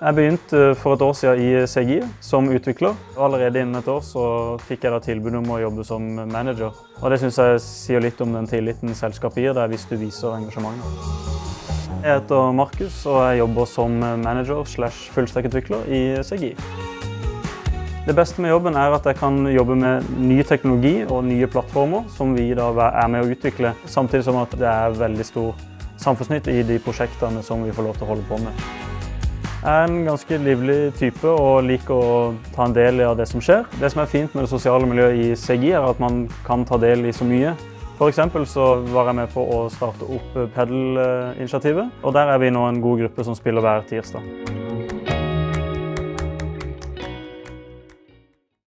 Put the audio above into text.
Jeg begynte for et år siden i CGI som utvikler. Allerede innen et år så fikk jeg da tilbud om å jobbe som manager. Og Det syns jeg sier litt om den tilliten selskapet gir deg hvis du viser engasjement. Jeg heter Markus og jeg jobber som manager slash fullstack-utvikler i CGI. Det beste med jobben er at jeg kan jobbe med ny teknologi og nye plattformer som vi da er med å utvikle, samtidig som at det er veldig stor samfunnsnytt i de prosjektene som vi får lov til å holde på med. Er en ganske livlig type og liker å ta en del av det som skjer. Det som er fint med det sosiale miljøet i CGI, er at man kan ta del i så mye. For så var jeg med på å starte opp Pedal-initiativet, og der er vi nå en god gruppe som spiller hver tirsdag.